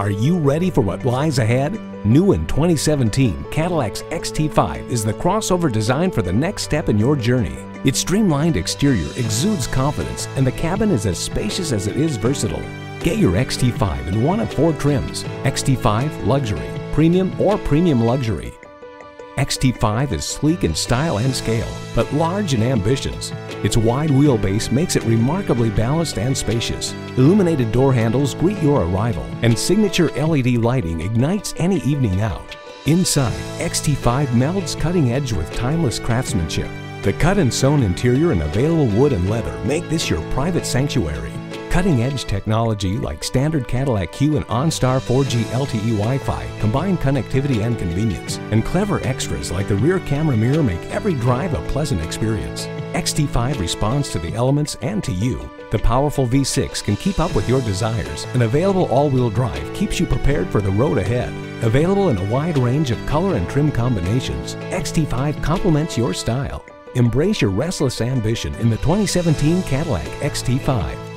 Are you ready for what lies ahead? New in 2017, Cadillac's XT5 is the crossover design for the next step in your journey. Its streamlined exterior exudes confidence and the cabin is as spacious as it is versatile. Get your XT5 in one of four trims, XT5 Luxury, Premium or Premium Luxury. XT5 is sleek in style and scale, but large in ambitions. Its wide wheelbase makes it remarkably balanced and spacious. Illuminated door handles greet your arrival, and signature LED lighting ignites any evening out. Inside, XT5 melds cutting edge with timeless craftsmanship. The cut and sewn interior and available wood and leather make this your private sanctuary. Cutting-edge technology like standard Cadillac CUE and OnStar 4G LTE Wi-Fi combine connectivity and convenience, and clever extras like the rear camera mirror make every drive a pleasant experience. XT5 responds to the elements and to you. The powerful V6 can keep up with your desires, and available all-wheel drive keeps you prepared for the road ahead. Available in a wide range of color and trim combinations, XT5 complements your style. Embrace your restless ambition in the 2017 Cadillac XT5.